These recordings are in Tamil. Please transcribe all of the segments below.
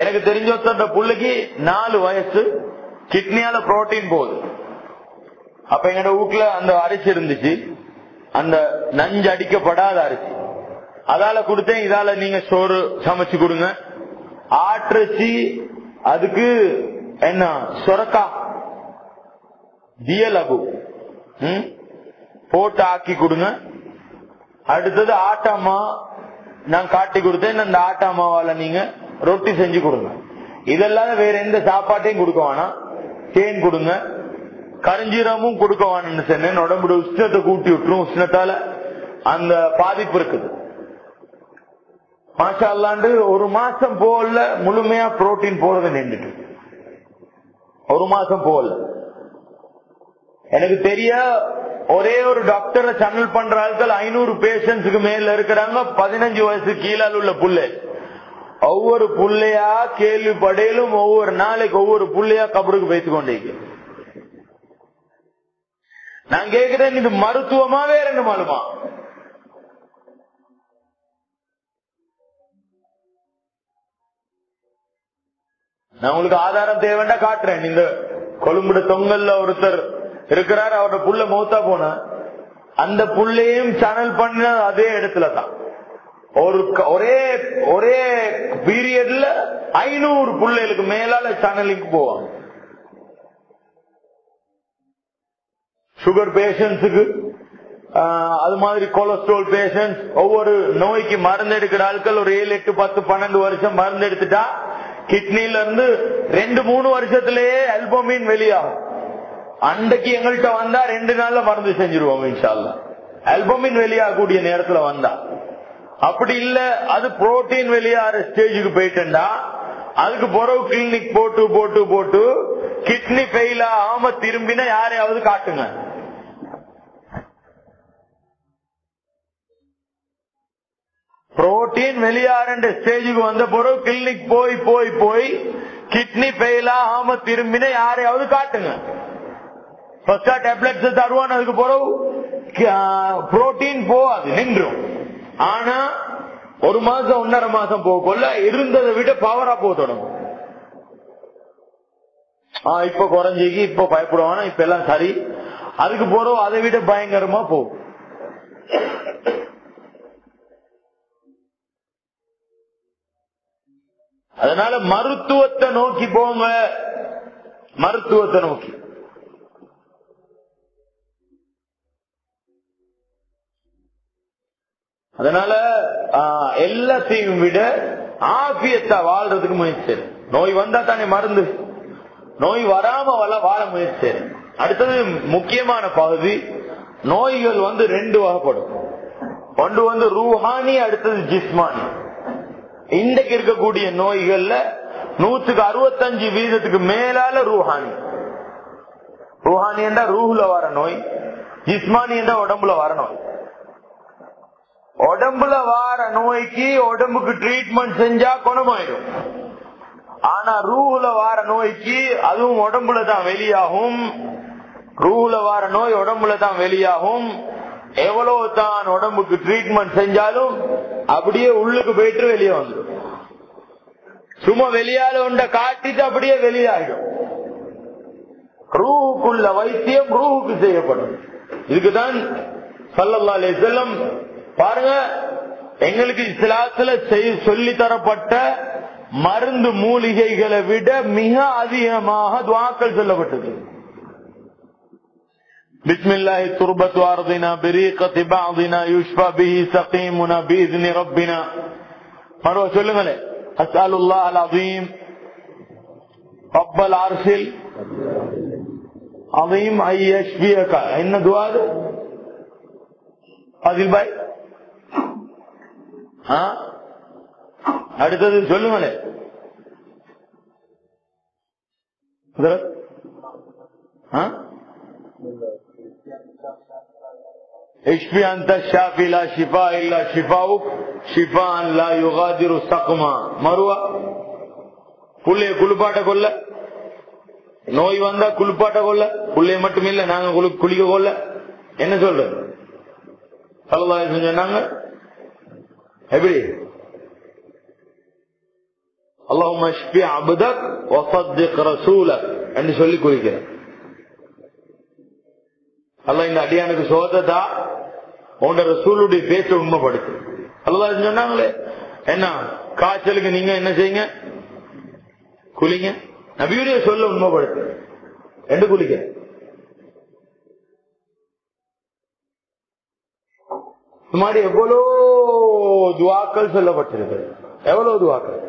எனக்கு தெரிஞ்ச ஒருத்தர் புள்ளைக்கு நாலு வயசு கிட்னியால புரோட்டீன் போகுது. அப்ப எங்கட வீட்டுல அந்த அரிசி இருந்துச்சு. அந்த நஞ்சு அடிக்கப்படாத அரிசி. அதால கொடுத்தேன் இதால நீங்க சோறு சமைச்சு கொடுங்க. ஆற்றச்சி அதுக்கு என்ன சொரக்கா. தியலகு. ம்? போட்டு ஆக்கி கொடுங்க. அடுத்தது ஆட்டாமா நான் காட்டி கொடுத்தேன் அந்த ஆட்டாமாவால நீங்க ரொட்டி செஞ்சு கொடுங்க. இதெல்லாம் வேற எந்த சாப்பாட்டையும் கொடுக்க வேணாம். தேன் கொடுங்க. கரிஞ்சீரமும் கொடுக்க வேணும்னு சொன்னேன். உடம்புல உஷ்ணத்தை கூட்டி விட்டுரும். உஷ்ணத்தால அந்த பாதிப்பு இருக்குது. மாஷா அல்லாண்டு ஒரு மாசம் போகல முழுமையா புரோட்டீன் போறது நின்றுட்டு ஒரு மாசம் போகல எனக்கு தெரிய ஒரே ஒரு டாக்டரை சேனல் பண்ற ஆட்கள் ஐநூறு பேஷண்ட்ஸுக்கு மேல இருக்கிறாங்க. பதினஞ்சு வயசு கீழே உள்ள புள்ளை. ஒவ்வொரு புள்ளையா கேள்விப்படையிலும் ஒவ்வொரு நாளைக்கு ஒவ்வொரு புள்ளையா கபருக்கு பேசிக் கொண்டே நான் கேட்கிறேன் இது மருத்துவமா வேற என்ன மாலுமா? நான் உங்களுக்கு ஆதாரம் தேவைண்டா காட்டுறேன். இந்த கொழும்புட தொங்கல்ல ஒருத்தர் இருக்கிறார் அவரோட புள்ள மௌத்தா போன அந்த புள்ளையும் சேனல் பண்ண அதே இடத்துல தான் ஒரு ஒரே ஒரே பீரியட்ல ஐநூறு புள்ளைகளுக்கு மேலால சேனலுக்கு போவாங்க. சுகர் பேஷண்ட்ஸுக்கு அது மாதிரி கொலஸ்ட்ரால் பேஷன்ஸ் ஒவ்வொரு நோய்க்கு மருந்து எடுக்கிற ஆட்கள் ஒரு ஏழு எட்டு பத்து பன்னெண்டு வருஷம் மருந்து எடுத்துட்டா கிட்னில இருந்து ரெண்டு மூணு வருஷத்திலேயே அல்போமீன் வெளியாகும். அன்றைக்கு எங்கள்கிட்ட வந்தா ரெண்டு நாள்ல மருந்து செஞ்சிருவோம் இன்ஷால்லா அல்போமின் வெளியாகக்கூடிய நேரத்துல வந்தா. அப்படி இல்ல அது புரோட்டீன் வெளியாகிற ஸ்டேஜுக்கு போயிட்டா அதுக்கு பொறவு கிளினிக் போட்டு போட்டு போட்டு கிட்னி ஃபெயில் ஆகாம திரும்பினா யாரையாவது காட்டுங்க. புரோட்டீன் வெளியாறுன்ற ஸ்டேஜுக்கு வந்த பிறகு கிளினிக் போய் போய் போய் கிட்னி ஃபெயில் ஆகாம திரும்பினா யாரையாவது காட்டுங்க. டேப்லெட்ஸ் தருவான் அதுக்கு பிறகு புரோட்டீன் போகாது நின்றும். ஆனா ஒரு மாசம் ஒன்னரை மாசம் போகக்குள்ள இருந்ததை விட பவரா போக தொடங்கும். ஆஹ் இப்ப குறைஞ்சிக்கு இப்ப பயப்படுவானா இப்ப எல்லாம் சரி. அதுக்கு போறோம் அதை விட பயங்கரமா போகும். அதனால மருத்துவத்தை நோக்கி போங்க. மருத்துவத்தை நோக்கி. அதனால எல்லாத்தையும் விட ஆபியத்தை வாழ்றதுக்கு முயற்சி நோய் வந்தா தானே மருந்து. நோய் வராம வள வாழ முயற்சி அடுத்தது முக்கியமான பகுதி நோய்கள் வந்து ரெண்டு வகைப்படும். ஒன்று வந்து ரூஹானி அடுத்தது ஜிஸ்மானி. இன்றைக்கு இருக்கக்கூடிய நோய்கள்ல நூத்துக்கு அறுபத்தஞ்சு வீதத்துக்கு மேலால ரூஹானி. ரூஹானி என்றா ரூஹுல வர நோய் ஜிஸ்மானி என்றா உடம்புல வர நோய். உடம்புல வார நோய்க்கு உடம்புக்கு ட்ரீட்மெண்ட் செஞ்சா குணமாயிடும் ஆனா ரூஹுல வார நோய்க்கு அதுவும் உடம்புல தான் வெளியாகும். ரூஹுல வார நோய் உடம்புல தான் வெளியாகும். எவ்வளவு தான் உடம்புக்கு ட்ரீட்மெண்ட் செஞ்சாலும் அப்படியே உள்ளுக்கு போயிட்டு வெளியே வந்துடும் சும்மா வெளியால உண்ட காட்டிட்டு அப்படியே வெளியாயிடும். ரூஹுக்குள்ள வைத்தியம் ரூஹுக்கு செய்யப்படும். இதுக்குதான் சல்லல்லா செல்லம் பாருங்க எங்களுக்கு இஸ்லாத்துல செய்- சொல்லி தரப்பட்ட மருந்து மூலிகைகளை விட மிக அதிகமாக துவாக்கள் சொல்லப்பட்டது بسم الله تربة أرضنا بريقة بعضنا يشفى به سقيمنا بإذن ربنا மறுவ சொல்லுங்களே أسأل الله العظيم رب العرش العظيم أن يشفيك என்ன துவா அது அதில் பாய் ஆ? அடுத்தது சொல்லுங்களே ஹதரத்? ஆ? اشفي انت الشافي لا شفاء الا شفاؤك شفاء لا يغادر سقما மறுவா புள்ளைய குளிப்பாட்ட கொள்ள நோய் வந்தா குளிப்பாட்ட கொள்ள புள்ளைய மட்டும் இல்ல நாங்க குளி- குளிக்க கொள்ள என்ன சொல்றது சல்லல்லாஹு சொன்னாங்க எப்படி அல்லாஹ் அபுதக் வசத்திக் ரசூலக் என்று சொல்லி குறிக்கிறேன் அல்ல இந்த அடியானுக்கு சோததா உன்னோட ரசூலுடைய பேச்ச உண்மைப்படுத்து. அல்லதா சொன்னாங்களே? என்ன காய்ச்சலுக்கு நீங்க என்ன செய்யுங்க? குளிங்க. நபியுடைய சொல்ல உண்மைப்படுத்து. என்று குளிக்க இந்த மாதிரி எவ்வளோ துவாக்கள் சொல்லப்பட்டிருக்கு எவ்வளவு துவாக்கள்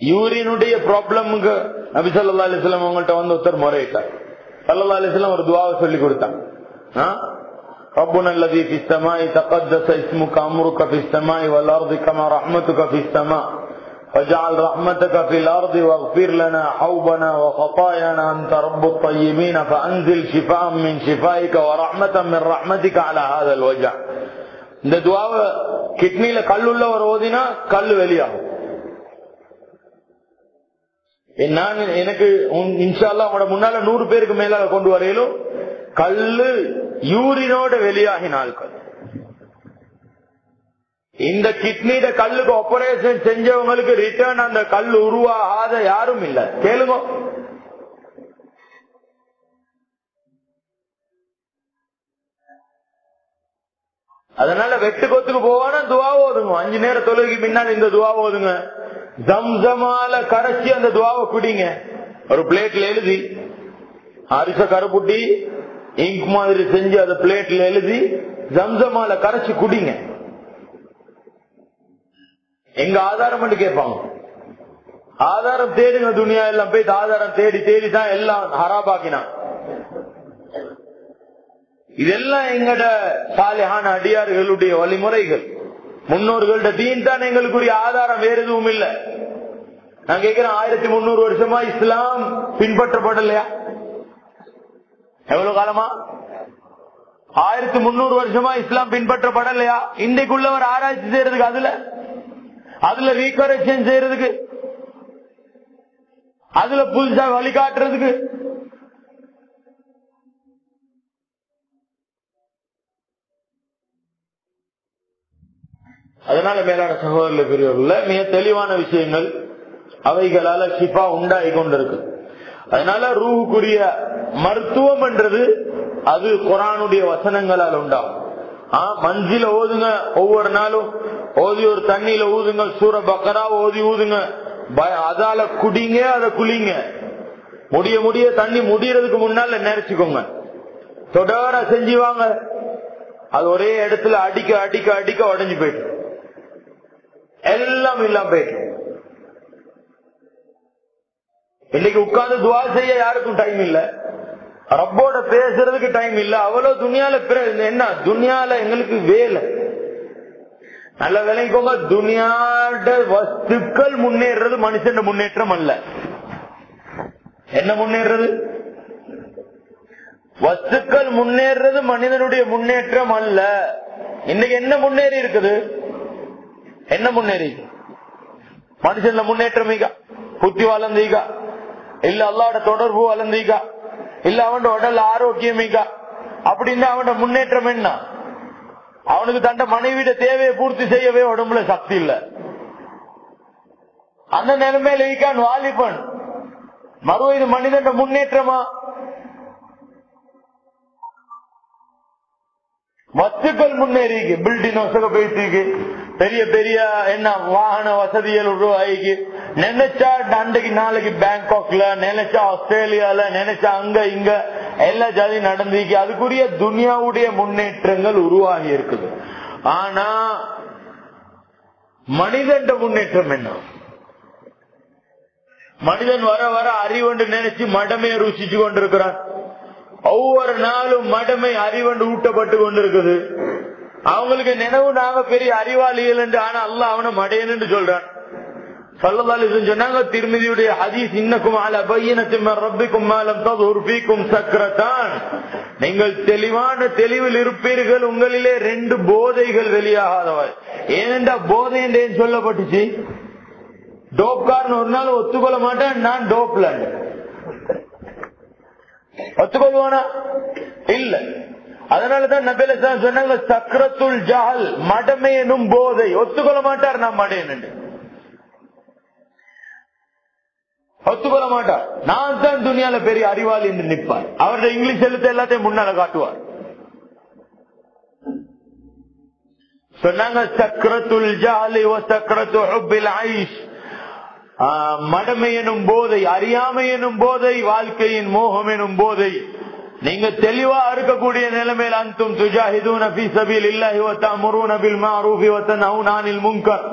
யூரினுடைய ப்ராப்ளமுக்கு நபி சல்லா அலிஸ்லாம் அவங்கள்ட்ட வந்து ஒருத்தர் முறையிட்டார் சல்லா அலிஸ்லாம் ஒரு துவாவை சொல்லி கொடுத்தாங்க ربنا الذي في السماء تقدس اسمك امرك في السماء والارض كما رحمتك في السماء فاجعل رحمتك في الارض واغفر لنا حوبنا وخطايانا انت رب الطيبين فانزل شفاء من شفائك ورحمه من رحمتك على هذا الوجع இந்த துவாவை கிட்னில கல்லுள்ளவர் ஓதினா கல் வெளியாகும் நான் எனக்கு இன்ஷால்லா உங்களோட முன்னால நூறு பேருக்கு மேல கொண்டு வரையிலும் கல்லு யூரினோட வெளியாகி நாட்கள் இந்த கிட்னிட கல்லுக்கு ஆபரேஷன் செஞ்சவங்களுக்கு ரிட்டர்ன் அந்த கல் உருவாகாத யாரும் இல்ல. கேளுங்க. அதனால வெட்டுக்கொத்துக்கு போவானா துவா ஓதுங்க. அஞ்சு நேரம் தொழுகைக்கு முன்னாடி இந்த துவா ஓதுங்க. ஜம்ஜமால கரைச்சி அந்த துவாவை குடிங்க. ஒரு பிளேட்ல எழுதி. அரிச கருப்புட்டி இங்க் மாதிரி செஞ்சு அந்த பிளேட்ல எழுதி ஜம்ஜமால கரைச்சி குடிங்க. எங்க ஆதாரம் கேட்பாங்க. ஆதாரம் தேடுங்க துணியா எல்லாம் போய் ஆதாரம் தேடி தேடி தான் எல்லாம் ஹராபாக்கினான் இதெல்லாம் எங்கட சாலியான அடியார்களுடைய வழிமுறைகள். முன்னோர்கள்ட்ட தீன் தான் எங்களுக்குரிய ஆதாரம் வேற எதுவும் இல்ல. நான் கேட்கிறேன் ஆயிரத்தி முன்னூறு வருஷமா இஸ்லாம் பின்பற்றப்படலையா? எவ்வளவு காலமா? ஆயிரத்தி முன்னூறு வருஷமா இஸ்லாம் பின்பற்றப்படலையா? இன்றைக்குள்ளவர் ஆராய்ச்சி செய்யறதுக்கு அதுல அதுல ரீகரெக்ஷன் செய்யறதுக்கு அதுல புதுசா வழிகாட்டுறதுக்கு. அதனால மேலான சகோதர பெரியவர்கள மிக தெளிவான விஷயங்கள் அவைகளால ஷிஃபா உண்டாகி கொண்டிருக்கு. அதனால ரூவுக்குரிய மருத்துவம் என்றது அது குரானுடைய வசனங்களால் உண்டாகும். மஞ்சில ஓதுங்க ஒவ்வொரு நாளும். ஓதி ஒரு தண்ணியில ஊதுங்க சூர பக்கரா ஓதி ஊதுங்க. அதால குடிங்க அதை குளிங்க. முடிய முடிய தண்ணி முடியறதுக்கு முன்னால நினைச்சுக்கோங்க தொடர செஞ்சுவாங்க. அது ஒரே இடத்துல அடிக்க அடிக்க அடிக்க உடஞ்சு போயிட்டு. எல்லாம் இல்லாம போயிட்டு. இன்னைக்கு உட்கார்ந்து துவா செய்ய யாருக்கும் டைம் இல்லை. ரப்போட பேசுறதுக்கு டைம் இல்ல. அவ்வளவு துணியால என்ன துணியால எங்களுக்கு வேலை. நல்ல விலைக்கோங்க துணியாட வஸ்துக்கள் முன்னேறது மனுஷன் முன்னேற்றம் அல்ல. என்ன முன்னேறது வஸ்துக்கள் முன்னேறது மனிதனுடைய முன்னேற்றம் அல்ல. இன்னைக்கு என்ன முன்னேறி இருக்குது? என்ன முன்னேறி? மனுஷன்ல முன்னேற்றம் புத்தி வளர்ந்தீகா இல்ல அல்லாட தொடர்பு வளர்ந்தீகா இல்ல அவன் உடல் ஆரோக்கியம் ஈகா அப்படின்னு அவனோட முன்னேற்றம் என்ன? அவனுக்கு தண்ட மனைவிட தேவையை பூர்த்தி செய்யவே உடம்புல சக்தி இல்ல. அந்த நிலைமையில இருக்கான் வாலிபன். மறு இது மனிதன் முன்னேற்றமா? வத்துக்கள் முன்னேறிக்கு பில்டிங் வசதி போயிட்டு பெரிய பெரிய என்ன வாகன வசதிகள் உருவாகி நினைச்சா அன்றைக்கு நாளைக்கு பேங்காக்ல நினைச்சா ஆஸ்திரேலியால நினைச்சா அங்க இங்க எல்லா ஜாதி நடந்திருக்கு. அதுக்குரிய துனியாவுடைய முன்னேற்றங்கள் உருவாகி இருக்குது. ஆனா மனிதன் முன்னேற்றம் என்ன? மனிதன் வர வர அறிவண்டு நினைச்சு மடமையை ருசிச்சு கொண்டிருக்கிறான். ஒவ்வொரு நாளும் மடமை அறிவண்டு ஊட்டப்பட்டு கொண்டிருக்குது. அவங்களுக்கு நினைவு நாங்க பெரிய அறிவாளிகள் என்று ஆனா அல்ல அவனை மடையன்னு சொல்றான். சொல்லதாலிசன் சொன்னாங்க திருமதியுடைய ஹதீஸ் இன்னக்கும் அல பையனத்தின் ரப்பிக்கும் மாலம் ததுர்பிக்கும் சக்கரத்தான் நீங்கள் தெளிவான தெளிவில் இருப்பீர்கள் உங்களிலே ரெண்டு போதைகள் வெளியாகாதவர் ஏனென்றா போதை என்று சொல்லப்பட்டுச்சு? டோப்கார்னு ஒரு நாள் ஒத்துக்கொள்ள மாட்டேன் நான் டோப்ல ஒத்துக்கொள்வானா? இல்ல. அதனாலதான் நபில சொன்னாங்க சக்கரத்துள் ஜால் மடமை எனும் போதை. ஒத்துக்கொள்ள மாட்டார் நான் மடேன் ஒத்துக்கொள்ள மாட்டார் நான் தான் துணியால பெரிய அறிவாளி என்று நிற்பார். அவருடைய இங்கிலீஷ் எழுத்து எல்லாத்தையும் முன்னால காட்டுவார். சொன்னாங்க சக்கரத்துல் ஜாலி சக்கரத்து ஹுப்பில் ஐஷ். மடமை எனும் போதை அறியாமை எனும் போதை வாழ்க்கையின் மோகம் எனும் போதை. நீங்க தெளிவா இருக்கக்கூடிய நிலைமையில் அந்தும் துஜாஹிதூன நபி சபீலில்லாஹி இல்லாஹி வத்தா பில் மஅரூஃபி வ தன்ஹவுன முன்கர்.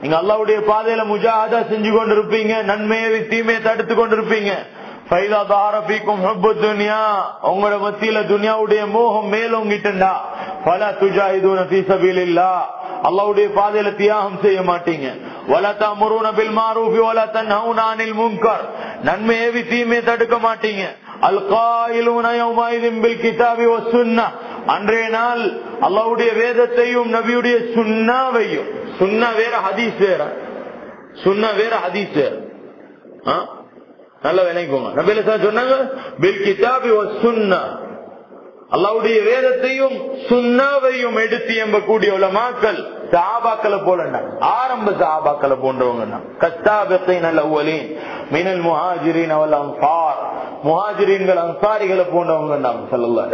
நீங்க அல்லாஹ்வுடைய பாதையில முஜாதா செஞ்சு கொண்டிருப்பீங்க நன்மையை தீமையை தடுத்து கொண்டிருப்பீங்க. ஃபைதா தார ஃபீக்கும் ஹுப்பு துன்யா. உங்களோட மத்தியில துன்யாவுடைய மோகம் மேலோங்கிட்டுண்டா ஃபலா துஜாஹிதூன ஃபீ சபீலில்லாஹ். அல்லாஹ்வுடைய பாதையில தியாகம் செய்ய மாட்டீங்க. வலத்தா தஅமுரூன பில் மஅரூஃபி வ தன்ஹவுன அனில் முன்கர். நன்மையை தீமையை தடுக்க மாட்டீங்க. அன்றைய நாள் அல்லாவுடைய வேதத்தையும் நபியுடைய சுண்ணாவையும் சுண்ணா வேற ஹதீஸ் வேற. சுண்ணா வேற ஹதீஸ் வேற. நல்லா விளைக்கோங்க நபில சொன்னாங்க பில் கிதாபி சுண்ணா அல்லாவுடைய வேதத்தையும் சுண்ணாவையும் எடுத்து எம்பக்கூடிய உலமாக்கள் சாபாக்களை போலண்ணா ஆரம்ப சாபாக்களை போன்றவங்க கத்தாபத்தை நல்ல ஒலின் மினல் முஹாஜிரின் அவள் அன்சார். முஹாஜிரீன்கள் அன்சாரிகளை போன்றவங்க சொல்லல